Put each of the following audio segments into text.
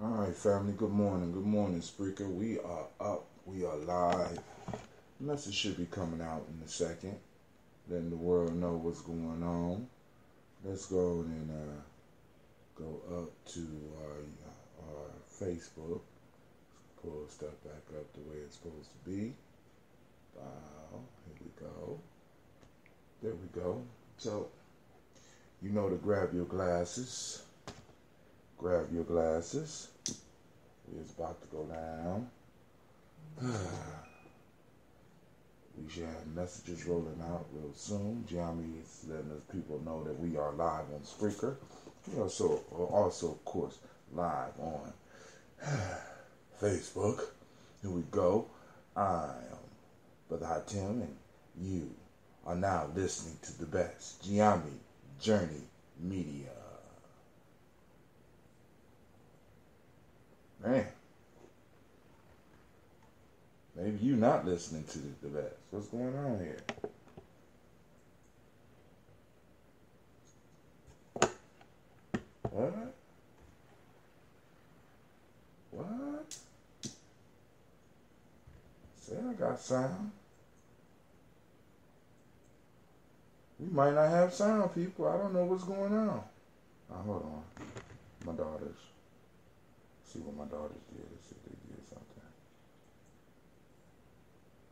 All right, family. Good morning. Good morning, Spreaker. We are up. We are live. The message should be coming out in a second, letting the world know what's going on. Let's go and uh, go up to our, our Facebook. Pull stuff back up the way it's supposed to be. Wow. Here we go. There we go. So, you know to grab your glasses. Grab your glasses. It's about to go down. we should have messages rolling out real soon. Jeremy is letting us people know that we are live on Spreaker. We also, also of course, live on Facebook. Here we go. I am Brother Hatim, and you are now listening to the best Gye-Nyame Journey Media. Man. Maybe you not listening to the, best. What's going on here? What? What? Say I got sound. We might not have sound, people. I don't know what's going on. Now, hold on. My daughters. See what my daughters did. See if they did something.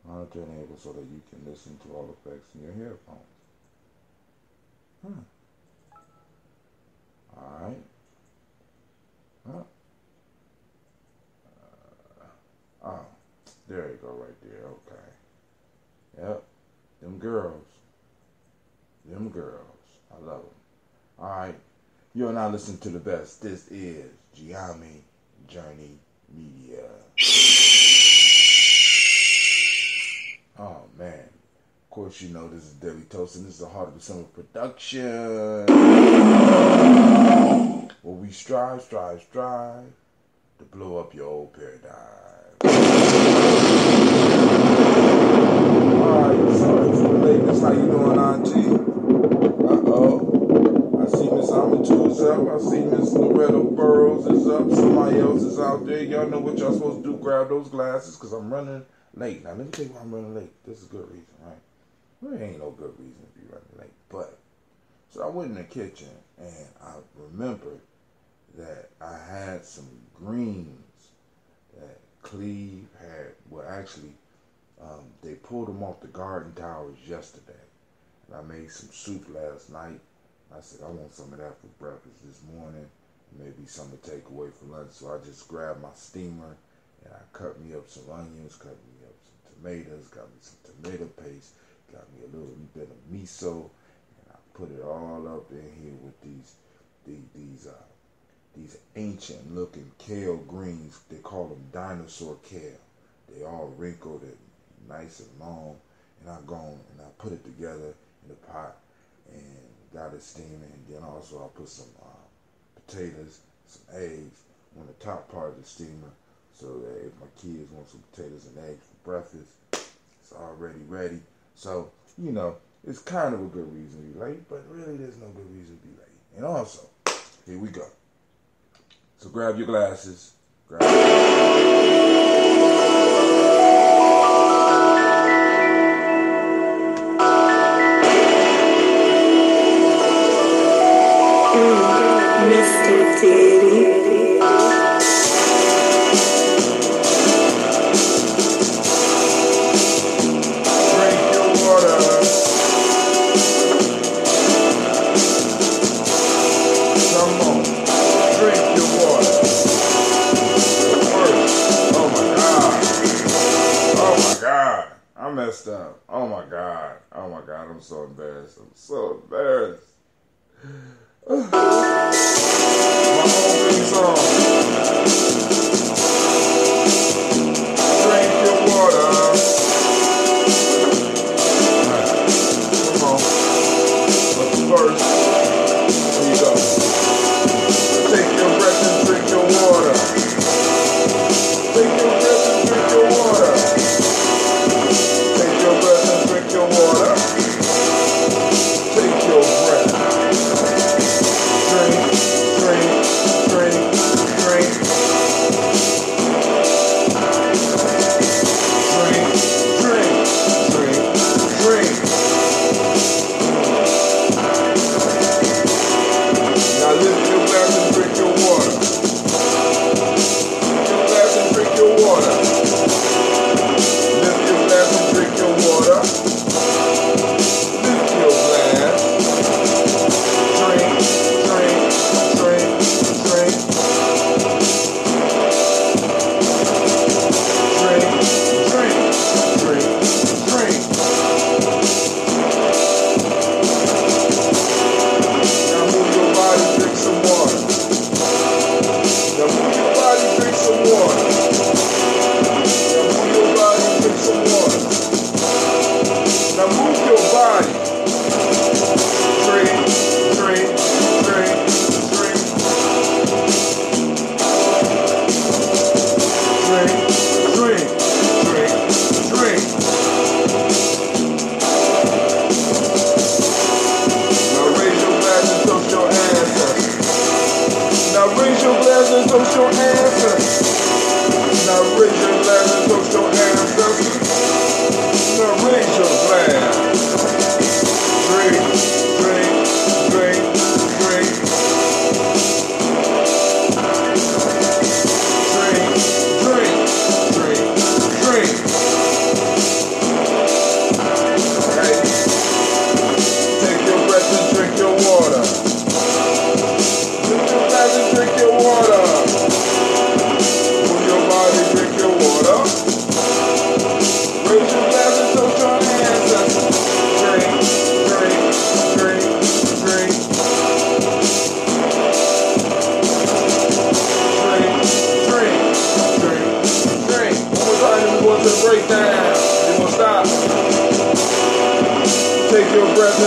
I'll turn able so that you can listen to all effects in your headphones. Hmm. Alright. Huh. Uh, oh, there you go right there. Okay. Yep. Them girls. Them girls. I love them. All right. You're now listening to the best. This is Gye-Nyame Journey Media. Oh, man. Of course, you know this is Daily Toast, and this is the Heart of the Summer production. Where we strive, strive, strive to blow up your old paradigm. Alright, sorry for the lateness. How you doing, Auntie? Uh-oh. I see Miss Amatu is up. I see Miss Loretta Burrows is up. Somebody else is out there. Y'all know what y'all supposed to do. Grab those glasses because I'm running late. Now, let me tell you why I'm running late. This is a good reason, right? There ain't no good reason to be running late. But, so I went in the kitchen and I remembered that I had some greens that Cleve had, well, actually, um, they pulled them off the garden towers yesterday. And I made some soup last night. I said, I want some of that for breakfast this morning. Maybe some to take away for lunch. So I just grabbed my steamer and I cut me up some onions, cut me up some tomatoes, got me some tomato paste, got me a little bit of miso, and I put it all up in here with these these these uh, these ancient looking kale greens. They call them dinosaur kale. They all wrinkled and nice and long. And I gone and I put it together in the pot and got it steaming. And then also I put some uh, potatoes, some eggs on the top part of the steamer so that if my kids want some potatoes and eggs for breakfast, it's already ready. So, you know, it's kind of a good reason to be late, but really there's no good reason to be late. And also, here we go. So grab your glasses. Grab your water. So embarrassed. I'm so embarrassed. My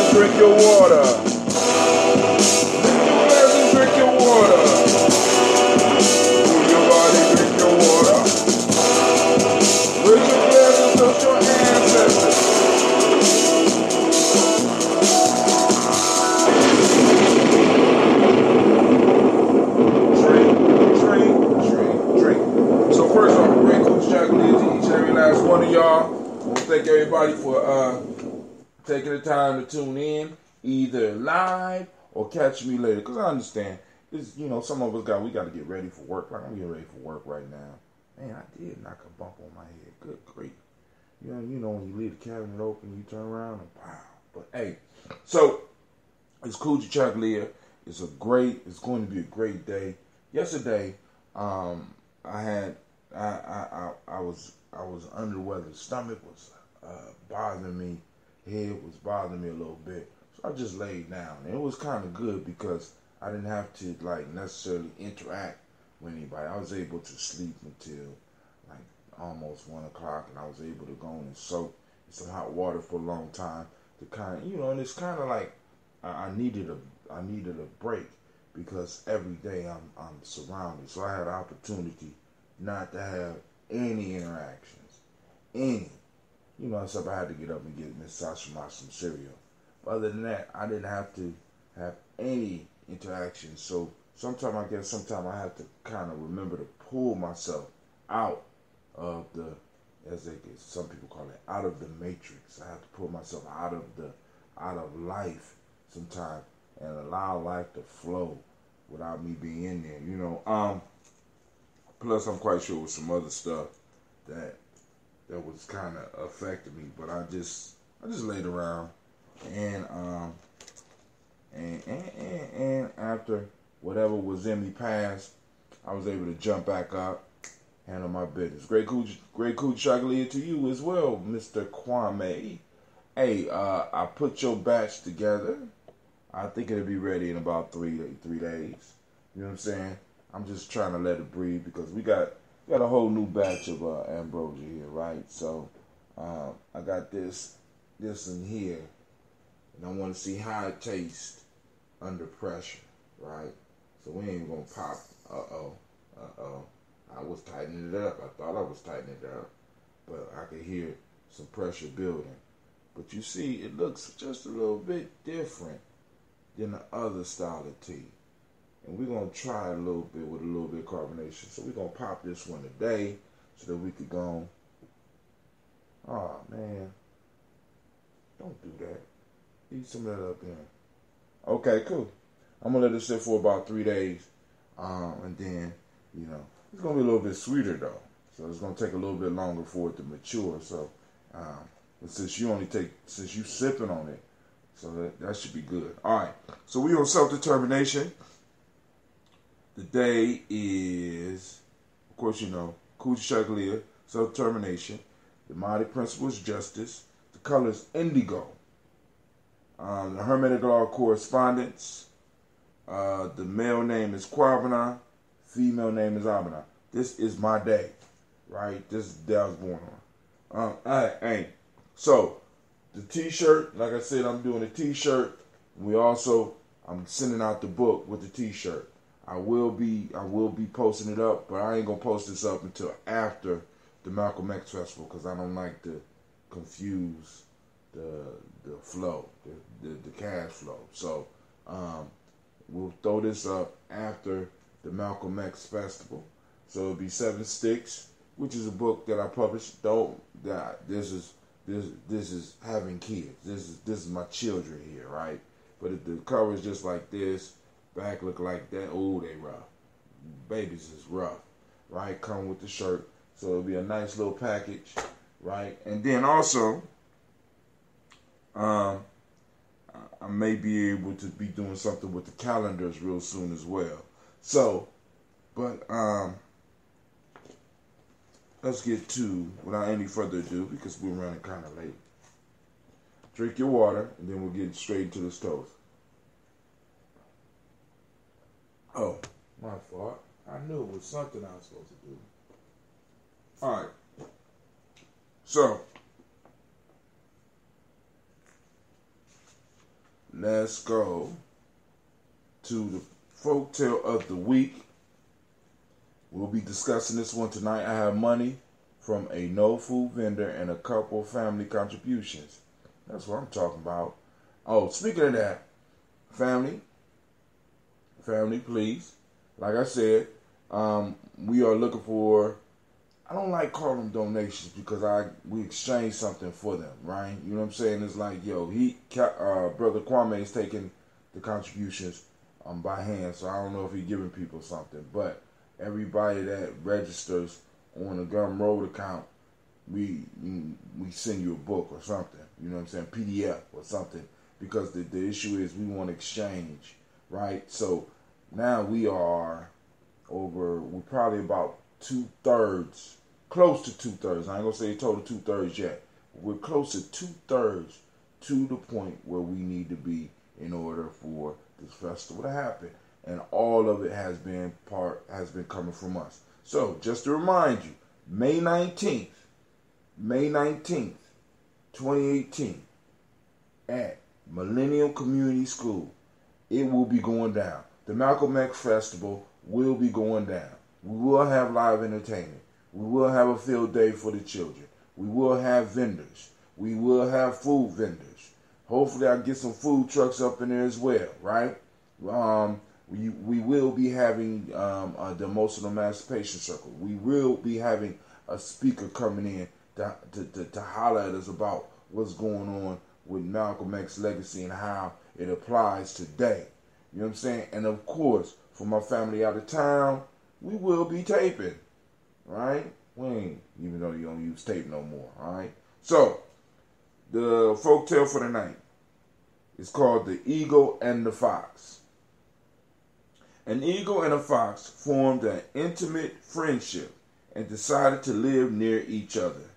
and drink your water. Lift and drink your water. Move your body, drink your water. Raise your glass and your ancestors. Drink, drink, drink, drink. So first off, great coach Jack to each and every last one of y'all. Thank everybody for uh, taking the time to tune in, either live or catch me later. Cause I understand, it's, you know, some of us got we got to get ready for work. Like I'm getting ready for work right now. Man, I did knock a bump on my head. Good grief. You know, you know when you leave the cabinet open, you turn around and wow. But hey, so it's Kujichagulia. It's a great. It's going to be a great day. Yesterday, um, I had I, I I I was I was under weather. Stomach was uh, bothering me. Head was bothering me a little bit. So I just laid down. And it was kind of good because I didn't have to like necessarily interact with anybody. I was able to sleep until like almost one o'clock, and I was able to go and soak in some hot water for a long time to kind of you know. And it's kind of like I, I needed a I needed a break because every day I'm I'm surrounded. So I had an opportunity not to have any interactions, any. You know, except I had to get up and get Miss Sasha some cereal. But other than that, I didn't have to have any interaction. So sometimes I guess sometimes I have to kind of remember to pull myself out of the, as they some people call it, out of the matrix. I have to pull myself out of the, out of life sometimes and allow life to flow without me being in there. You know, um. Plus, I'm quite sure with some other stuff that that was kind of affecting me, but I just I just laid around and um and and, and and after whatever was in me passed, I was able to jump back up, handle my business. Great cool, great cool chocolate to you as well, Mister Kwame. Hey, uh, I put your batch together. I think it'll be ready in about three three days. You know what I'm saying? I'm just trying to let it breathe because we got got a whole new batch of uh, ambrosia here, right? So um, I got this this in here, and I want to see how it tastes under pressure, right? So we ain't gonna pop. Uh oh, uh oh. I was tightening it up. I thought I was tightening it up, but I could hear some pressure building. But you see, it looks just a little bit different than the other style of tea. And we're gonna try a little bit with a little bit of carbonation. So we're gonna pop this one today so that we could go. Oh man. Don't do that. Eat some of that up there. Okay, cool. I'm gonna let it sit for about three days. Um, and then, you know, it's gonna be a little bit sweeter though. So it's gonna take a little bit longer for it to mature. So um, since you only take since you sipping on it, so that, that should be good. All right. So we on self determination. The day is, of course, you know, Kujichagulia, self determination. The mighty principle is justice. The color is indigo. Um, the Hermetic law correspondence. Uh, the male name is Kwabena. Female name is Abena. This is my day, right? This is the day I was born on. Um, right, hey. So, the T-shirt, like I said, I'm doing a T-shirt. We also, I'm sending out the book with the T-shirt. I will be, I will be posting it up, but I ain't gonna post this up until after the Malcolm X Festival because I don't like to confuse the the flow, the the, the cash flow. So, um, we'll throw this up after the Malcolm X Festival. So it'll be Seven Sticks, which is a book that I published. Don't that this is this this is having kids. This is this is my children here, right? But if the cover is just like this, back look like that. Oh, they rough. Babies is rough, right? Come with the shirt, so it'll be a nice little package, right? And then also, um, I may be able to be doing something with the calendars real soon as well. So, but um, let's get to without any further ado because we're running kind of late. Drink your water, and then we'll get straight into the stove. Oh, my fault. I knew it was something I was supposed to do. All right. So, let's go to the folk tale of the week. We'll be discussing this one tonight. I have money from a no food vendor and a couple family contributions. That's what I'm talking about. Oh, speaking of that, family, family, please. Like I said, um, we are looking for. I don't like calling them donations because I we exchange something for them, right? You know what I'm saying? It's like, yo, he, uh, brother Kwame is taking the contributions um, by hand, so I don't know if he's giving people something, but everybody that registers on the Gumroad account, we we send you a book or something. You know what I'm saying? PDF or something because the the issue is we want to exchange, right? So now we are over. We're probably about two thirds, close to two thirds. I ain't gonna say total two thirds yet. We're close to two thirds to the point where we need to be in order for this festival to happen. And all of it has been part has been coming from us. So just to remind you, May 19th, May 19th, 2018, at Millennium Community School, it will be going down. The Malcolm X Festival will be going down. We will have live entertainment. We will have a field day for the children. We will have vendors. We will have food vendors. Hopefully, I get some food trucks up in there as well, right? Um, we, we will be having um, the emotional emancipation circle. We will be having a speaker coming in to, to, to, to holler at us about what's going on with Malcolm X legacy and how it applies today. You know what I'm saying? And of course, for my family out of town, we will be taping, right? We ain't, even though you don't use tape no more, all right? So, the folk tale for the night is called The Eagle and the Fox. An eagle and a fox formed an intimate friendship and decided to live near each other.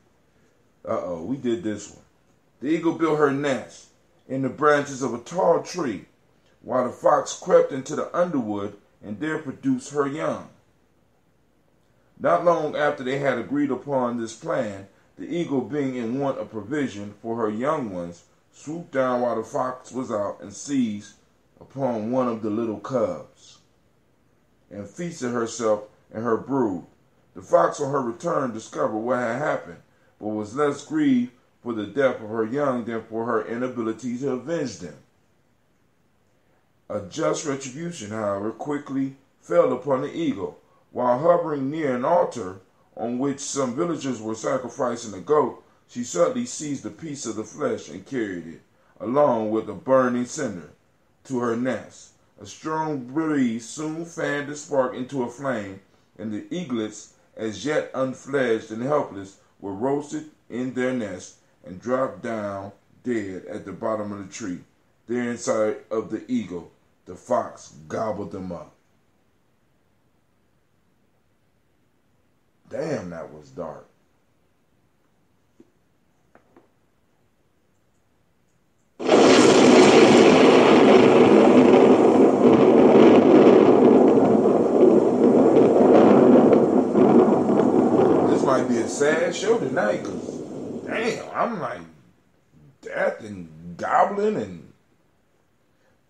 Uh oh, we did this one. The eagle built her nest in the branches of a tall tree, while the fox crept into the underwood and there produced her young. Not long after they had agreed upon this plan, the eagle, being in want of provision for her young ones, swooped down while the fox was out and seized upon one of the little cubs and feasted herself and her brood. The fox on her return discovered what had happened, but was less grieved for the death of her young than for her inability to avenge them. A just retribution, however, quickly fell upon the eagle. While hovering near an altar on which some villagers were sacrificing a goat, she suddenly seized a piece of the flesh and carried it, along with a burning cinder, to her nest. A strong breeze soon fanned the spark into a flame, and the eaglets, as yet unfledged and helpless, were roasted in their nest and dropped down dead at the bottom of the tree. There inside of the eagle, the fox gobbled them up. Damn, that was dark. This might be a sad show tonight because, damn, I'm like death and goblin and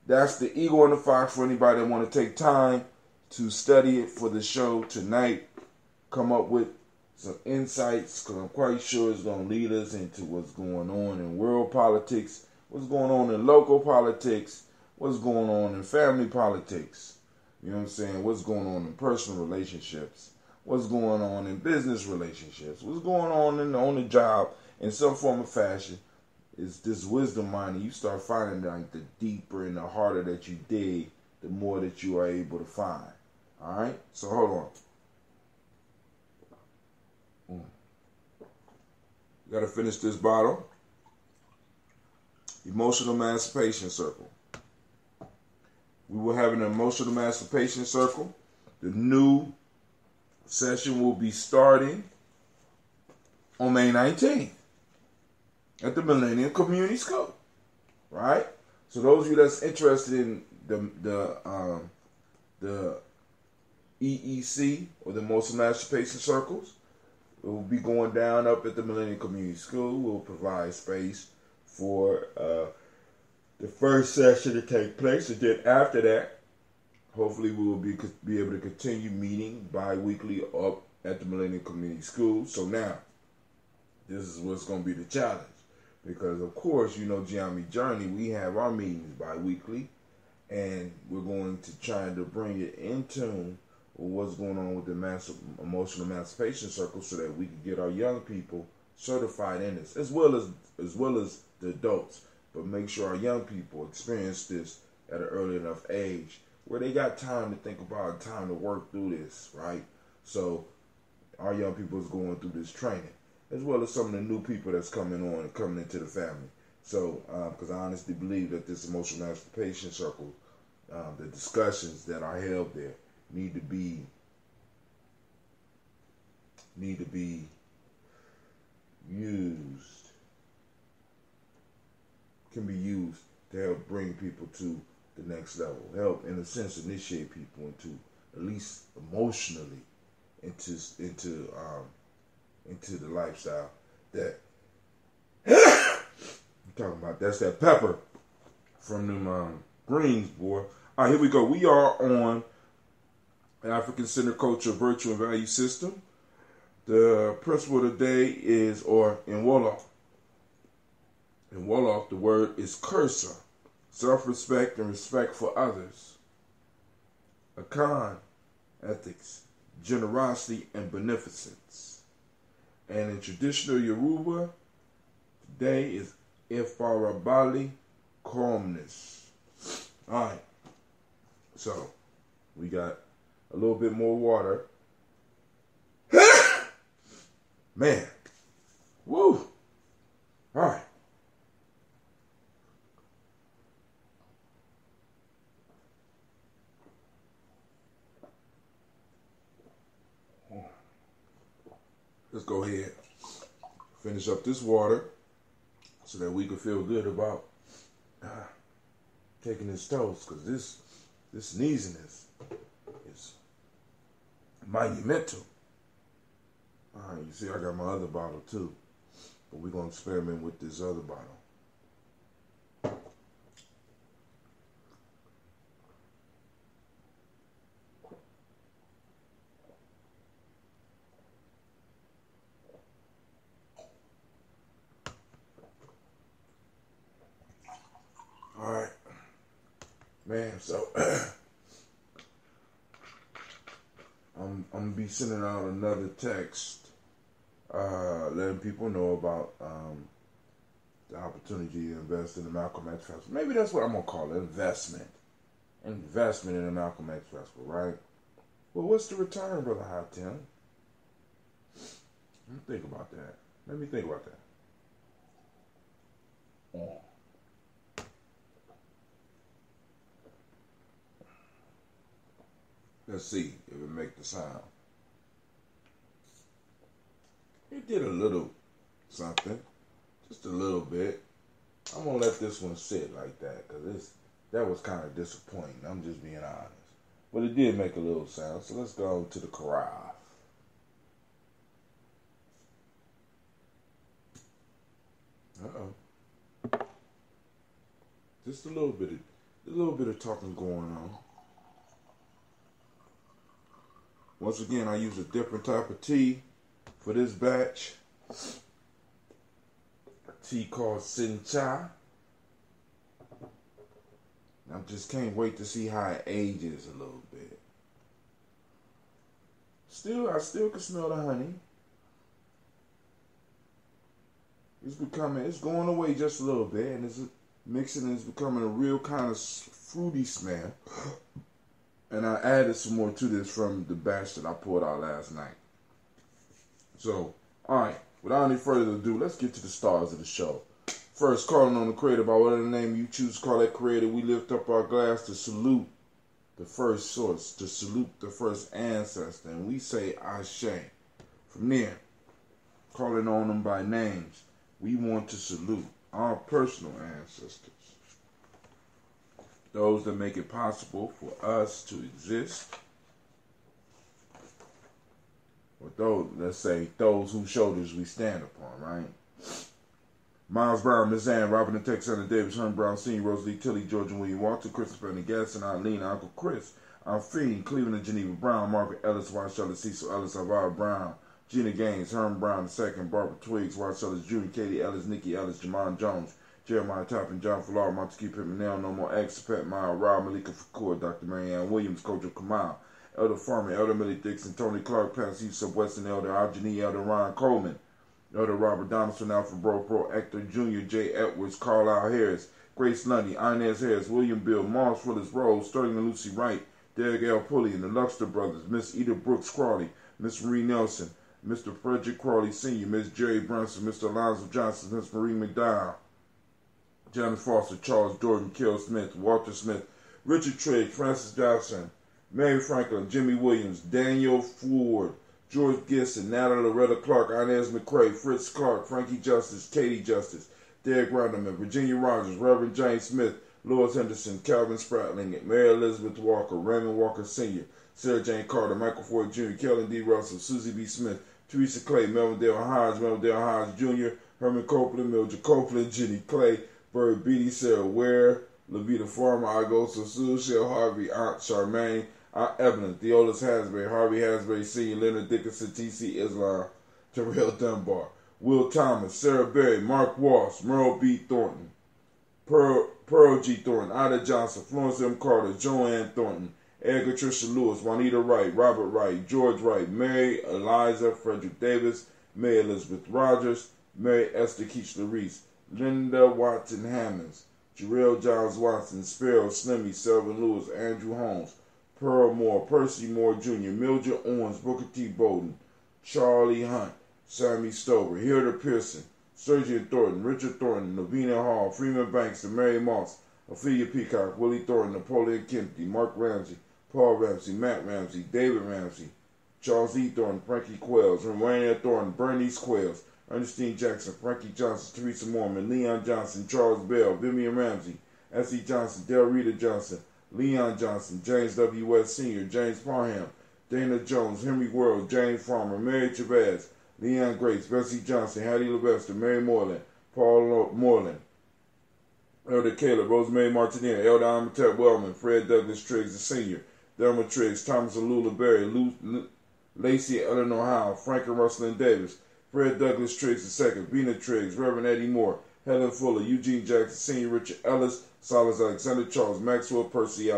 that's the eagle and the fox for anybody that want to take time to study it for the show tonight come up with some insights because I'm quite sure it's going to lead us into what's going on in world politics, what's going on in local politics, what's going on in family politics. You know what I'm saying? What's going on in personal relationships? What's going on in business relationships? What's going on in on the job in some form of fashion? Is this wisdom mind? You start finding like the deeper and the harder that you dig, the more that you are able to find. All right. So hold on. Mm. Got to finish this bottle. Emotional Emancipation Circle. We will have an Emotional Emancipation Circle. The new session will be starting on May 19th at the Millennium Community School. Right? So those of you that's interested in the the um, the EEC or the most Emancipation Circles, it will be going down up at the Millennium Community School. We'll provide space for uh, the first session to take place, and then after that, hopefully we will be be able to continue meeting bi-weekly up at the Millennium Community School. So now, this is what's going to be the challenge, because of course, you know, Gye-Nyame Journey, we have our meetings bi-weekly, and we're going to try to bring it in tune with what's going on with the mass, emotional emancipation circle, so that we can get our young people certified in this, as well as as well as the adults. But make sure our young people experience this at an early enough age where they got time to think about time to work through this, right? So our young people is going through this training, as well as some of the new people that's coming on coming into the family. So, because um, I honestly believe that this emotional emancipation circle, um, the discussions that are held there need to be need to be used can be used to help bring people to the next level. Help, in a sense, initiate people into at least emotionally into into um, into the lifestyle that I'm talking about. That's that pepper from them um, greens, boy. All right, here we go. We are on African Center Culture Virtue and Value System. The principle today is, or in Wolof, in Wolof, the word is kersa, self-respect and respect for others. Akan, ethics, generosity and beneficence. And in traditional Yoruba, today is Ifarabali, calmness. All right. So, we got a little bit more water. Man. Woo. All right. Let's go ahead, finish up this water so that we can feel good about uh, taking this toast because this this sneeziness is monumental. All right, you see, I got my other bottle too, but we're gonna experiment with this other bottle. All right, man. So I'm I'm gonna be sending out another text, uh, letting people know about um, the opportunity to invest in the Malcolm X Festival. Maybe that's what I'm gonna call it: investment, investment in the Malcolm X Festival, right? Well, what's the return, brother Hatim? Let me think about that. Let me think about that. Oh. Let's see if it make the sound. It did a little something, just a little bit. I'm gonna let this one sit like that because this that was kind of disappointing. I'm just being honest, but it did make a little sound. So let's go to the carafe. Uh oh. Just a little bit of a little bit of talking going on. Once again, I use a different type of tea for this batch. A tea called Sencha. I just can't wait to see how it ages a little bit. still, I still can smell the honey. It's becoming, it's going away just a little bit, and it's mixing. It's becoming a real kind of fruity smell. And I added some more to this from the batch that I poured out last night. So, all right. Without any further ado, let's get to the stars of the show. First, calling on the creator by whatever name you choose call that creator, we lift up our glass to salute the first source, to salute the first ancestor, and we say Ashe. From there, calling on them by names, we want to salute our personal ancestors. Those that make it possible for us to exist or those, let's say, those whose shoulders we stand upon, right? Miles Brown, Miss Ann, Robin and Texana Davis, Herman Brown Sr., Rosalie Tilly, George and William Walter, Christopher and the Gasson, Eileen, Uncle Chris, Alfine, Cleveland and Geneva Brown, Margaret Ellis, Charlotte Cecil Ellis, Alvaro Brown, Gina Gaines, Herman Brown II, Barbara Twiggs, Ellis Jr., Katie Ellis, Nikki Ellis, Jamon Jones, Jeremiah Toppin, John Fallar, Montague Pittman, No More X, Pet Mile, Rob Malika Fakur, Dr. Marianne Williams, Coach of Kamal, Elder Farmer, Elder Millie Dixon, Tony Clark, Patsy Subwestern, Elder Algeny, Elder Ron Coleman, Elder Robert Donaldson, Alfred Bro Pro, Hector Jr., J. Edwards, Carlisle Harris, Grace Lundy, Inez Harris, William Bill, Mars Willis Rose, Sterling and Lucy Wright, Derek L. Pulley, and the Luxter Brothers, Miss Edith Brooks Crawley, Miss Marie Nelson, Mr. Frederick Crawley Sr., Miss Jerry Brunson, Mr. Alonzo Johnson, Miss Marie McDowell, Janice Foster, Charles Jordan, Kill Smith, Walter Smith, Richard Trigg, Francis Johnson, Mary Franklin, Jimmy Williams, Daniel Ford, George Gibson, Natalie Loretta Clark, Inez McCrae, Fritz Clark, Frankie Justice, Katie Justice, Derek Randerman, Virginia Rogers, Reverend James Smith, Louis Henderson, Calvin Spratling, Mary Elizabeth Walker, Raymond Walker Sr., Sarah Jane Carter, Michael Ford Jr., Kellen D. Russell, Susie B. Smith, Teresa Clay, Melvin Dale Hodge, Melvin Dale Hodge Jr., Herman Copeland, Mildred Copeland, Jenny Clay, Bird Beatty, Sarah Ware, Levita Farmer, Agosa Sue, Shell Harvey, Aunt Charmaine, Aunt Evelyn, Theolis Hasbury, Harvey Hasbury Sr., Leonard Dickinson, T.C. Islam, Terrell Dunbar, Will Thomas, Sarah Berry, Mark Walsh, Merle B. Thornton, Pearl, Pearl G. Thornton, Ida Johnson, Florence M. Carter, Joanne Thornton, Edgar Tricia Lewis, Juanita Wright, Robert Wright, George Wright, Mary Eliza Frederick Davis, Mary Elizabeth Rogers, Mary Esther Keach Reese, Linda Watson Hammonds, Jarrell Giles Watson, Sparrow Slimmy, Selvin Lewis, Andrew Holmes, Pearl Moore, Percy Moore Jr., Mildred Owens, Booker T. Bowden, Charlie Hunt, Sammy Stover, Hilda Pearson, Sergeant Thornton, Richard Thornton, Navina Hall, Freeman Banks, Mary Moss, Ophelia Peacock, Willie Thornton, Napoleon Kempty, Mark Ramsey, Paul Ramsey, Matt Ramsey, David Ramsey, Charles E. Thornton, Frankie Quells, Rowena Thornton, Bernice Quells, Ernestine Jackson, Frankie Johnson, Teresa Mormon, Leon Johnson, Charles Bell, Vivian Ramsey, S.E. Johnson, Del Rita Johnson, Leon Johnson, James W. West Sr., James Parham, Dana Jones, Henry World, James Farmer, Mary Chavez, Leon Grace, Bessie Johnson, Hattie Levester, Mary Moreland, Paul Moreland, Elder Caleb, Rosemary Martinez, Elder Amatep Wellman, Fred Douglas Triggs, Senior, Thelma Triggs, Thomas Alula Berry, Lu- Lacey Eleanor Howe, Frank and Russell Davis, Fred Douglas Triggs II, Bina Triggs, Reverend Eddie Moore, Helen Fuller, Eugene Jackson Sr., Richard Ellis, Silas Alexander, Charles Maxwell, Percy,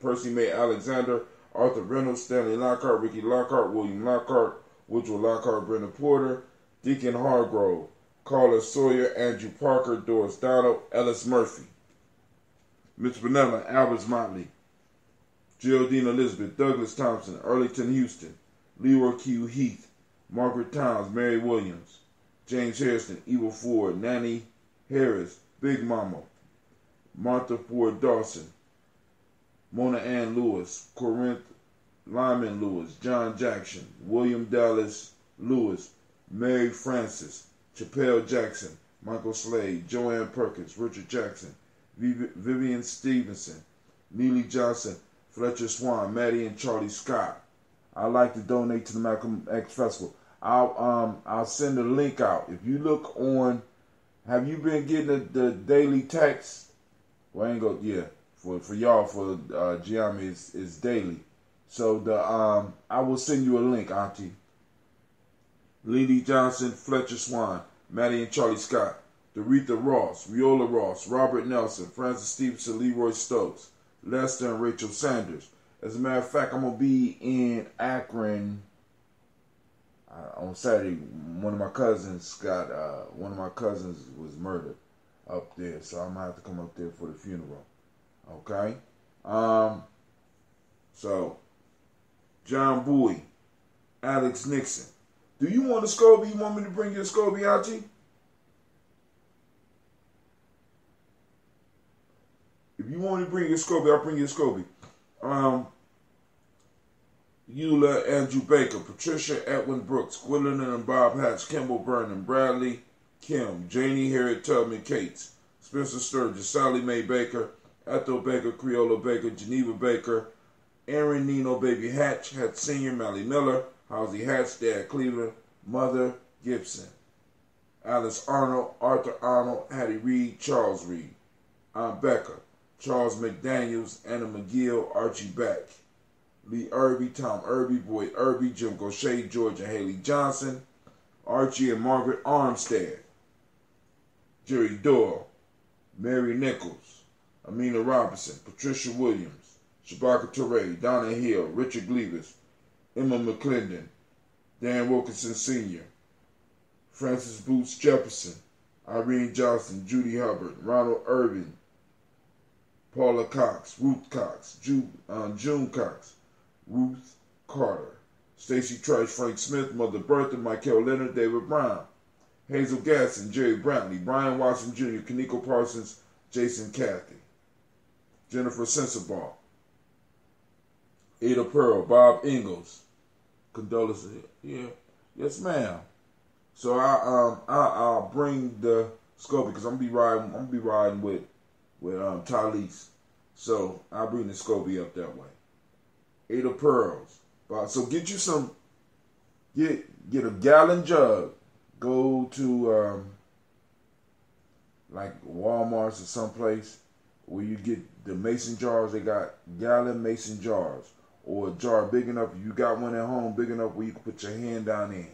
Percy May Alexander, Arthur Reynolds, Stanley Lockhart, Ricky Lockhart, William Lockhart, Woodrow Lockhart, Brenda Porter, Deacon Hargrove, Carla Sawyer, Andrew Parker, Doris Donald, Ellis Murphy, Miss Vanilla, Albert Motley, Geraldine Elizabeth, Douglas Thompson, Arlington Houston, Leroy Q. Heath, Margaret Towns, Mary Williams, James Harrison, Evil Ford, Nanny Harris, Big Mama, Martha Ford Dawson, Mona Ann Lewis, Corinth Lyman Lewis, John Jackson, William Dallas Lewis, Mary Francis, Chappelle Jackson, Michael Slade, Joanne Perkins, Richard Jackson, Viv- Vivian Stevenson, Neely Johnson, Fletcher Swan, Maddie and Charlie Scott. I'd like to donate to the Malcolm X Festival. I'll um I'll send a link out. If you look on, have you been getting the, the daily text? Well, I ain't go yeah for for y'all for uh, Gye-Nyame is is daily. So the um I will send you a link, Auntie. Lily Johnson, Fletcher Swan, Maddie and Charlie Scott, Doretha Ross, Viola Ross, Robert Nelson, Francis Stevenson, Leroy Stokes, Lester and Rachel Sanders. As a matter of fact, I'm gonna be in Akron On Saturday, one of my cousins got uh, one of my cousins was murdered up there, so I'm gonna have to come up there for the funeral. Okay. Um. So, John Bowie, Alex Nixon. Do you want a Scoby? You want me to bring you a Scoby, Archie? If you want me to bring you a Scoby, I'll bring you a Scoby. Um, Eula Andrew Baker, Patricia Edwin Brooks, Gwendolyn and Bob Hatch, Kimball Burnham, Bradley Kim, Janie Harriet Tubman Cates, Spencer Sturgis, Sally Mae Baker, Ethel Baker, Creola Baker, Geneva Baker, Aaron Nino Baby Hatch, Hatch Sr., Mally Miller, Halsey Hatch, Dad Cleveland, Mother Gibson, Alice Arnold, Arthur Arnold, Hattie Reed, Charles Reed, Aunt Becca, Charles McDaniels, Anna McGill, Archie Beck, Lee Irby, Tom Irby, Boyd Irby, Jim Gaucher, George and Haley Johnson, Archie and Margaret Armstead, Jerry Doyle, Mary Nichols, Amina Robinson, Patricia Williams, Shabaka Toure, Donna Hill, Richard Gleavis, Emma McClendon, Dan Wilkinson Sr., Francis Boots Jefferson, Irene Johnson, Judy Hubbard, Ronald Irvin, Paula Cox, Ruth Cox, Ju, uh, June Cox, Ruth Carter, Stacy Trice, Frank Smith, Mother Bertha, Michael Leonard, David Brown, Hazel Gasson, Jerry Brantley, Brian Watson Jr., Kaniko Parsons, Jason Cathy, Jennifer Sensabaugh, Ada Pearl, Bob Ingalls. Condolences. Yeah. Yes, ma'am. So I um I I'll bring the scope because I'm gonna be riding I'm gonna be riding with with um Talise. So I'll bring the SCOBY up that way. Eight of pearls. So get you some get get a gallon jug. Go to um like Walmart's or someplace where you get the mason jars. They got gallon mason jars or a jar big enough. You got one at home big enough where you can put your hand down in,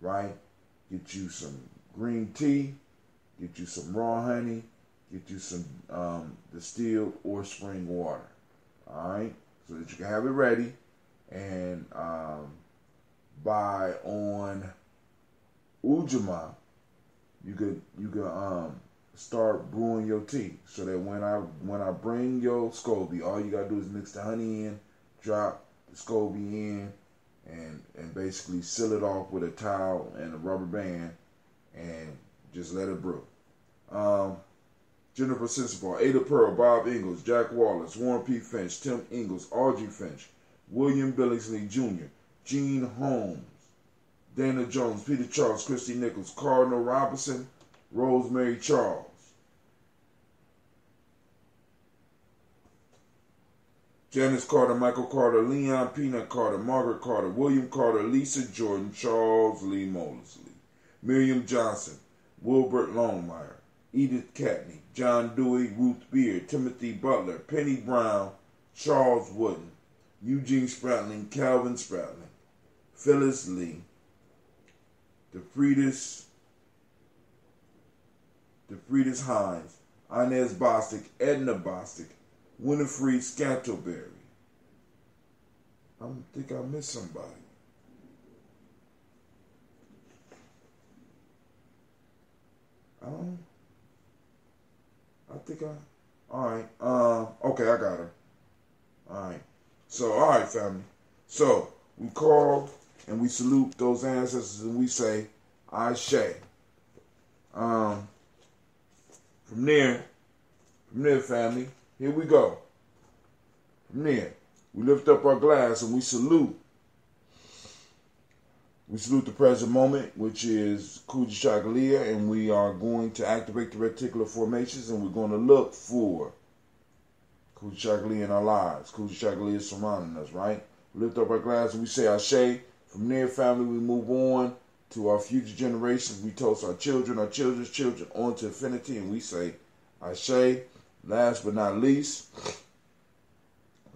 right? Get you some green tea, get you some raw honey, get you some um, distilled or spring water, all right, so that you can have it ready and um, buy on Ujamaa. You could you could um, start brewing your tea so that when I when I bring your SCOBY, all you gotta do is mix the honey in drop the SCOBY in and and basically seal it off with a towel and a rubber band and just let it brew. Um, Jennifer Sensible, Ada Pearl, Bob Ingalls, Jack Wallace, Warren P. Finch, Tim Ingalls, Audrey Finch, William Billingsley Jr., Gene Holmes, Dana Jones, Peter Charles, Christy Nichols, Cardinal Robinson, Rosemary Charles. Janice Carter, Michael Carter, Leon Peanut Carter, Margaret Carter, William Carter, Lisa Jordan, Charles Lee Molesley, Miriam Johnson, Wilbert Longmire, Edith Catney, John Dewey, Ruth Beard, Timothy Butler, Penny Brown, Charles Wooden, Eugene Spratling, Calvin Spratling, Phyllis Lee, DeFriedis, DeFriedis Hines, Inez Bostic, Edna Bostic, Winifred Scantleberry. I think I missed somebody. Um, I think I. All right. Uh, okay, I got her. All right. So, all right, family. So we call and we salute those ancestors and we say, "Ashe." Um. From there, from there, family. Here we go. From there, we lift up our glass and we salute. We salute the present moment, which is Kujichagulia, and we are going to activate the reticular formations and we're going to look for Kujichagulia in our lives. Kujichagulia is surrounding us, right? We lift up our glass and we say Ashe. From there, family, we move on to our future generations. We toast our children, our children's children, on to infinity, and we say Ashe. Last but not least,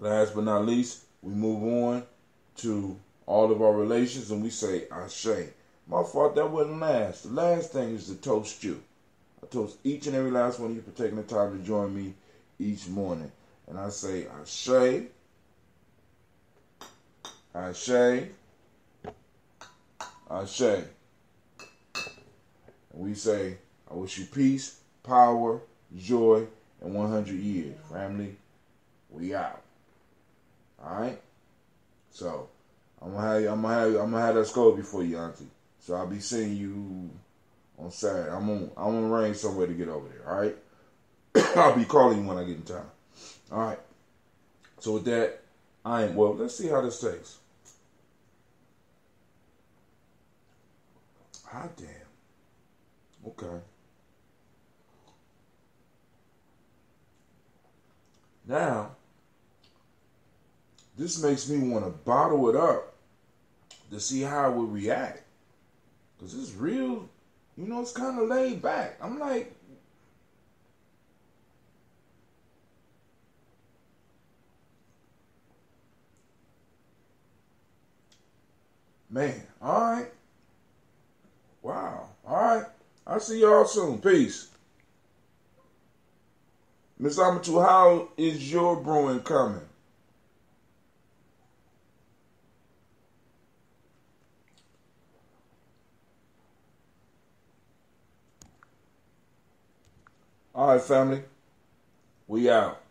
last but not least, we move on to all of our relations and we say Ashe. My fault, that wasn't last. The last thing is to toast you. I toast each and every last one of you for taking the time to join me each morning. And I say Ashe, Ashe, Ashe. And we say, I wish you peace, power, joy, and 100 years. Family, we out. All right. So I'm gonna have I'm gonna have I'm gonna have that skull before you, Auntie. So I'll be seeing you on Saturday. I'm on I'm on arrange somewhere to get over there. All right. I'll be calling you when I get in town. All right. So with that, I am well. Let's see how this takes. Hot damn. Okay. Now, this makes me want to bottle it up to see how it would react. Because it's real, you know, it's kind of laid back. I'm like, man, all right. Wow. All right. I'll see y'all soon. Peace. Miss Amatu, how is your brewing coming? All right, family. We out.